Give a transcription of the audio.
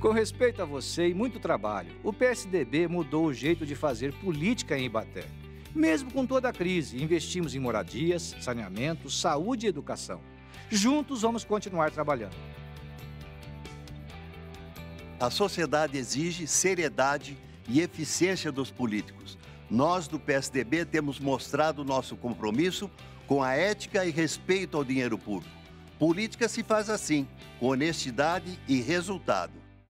Com respeito a você e muito trabalho, o PSDB mudou o jeito de fazer política em Ibaté. Mesmo com toda a crise, investimos em moradias, saneamento, saúde e educação. Juntos vamos continuar trabalhando. A sociedade exige seriedade e eficiência dos políticos. Nós do PSDB temos mostrado nosso compromisso com a ética e respeito ao dinheiro público. Política se faz assim, com honestidade e resultado.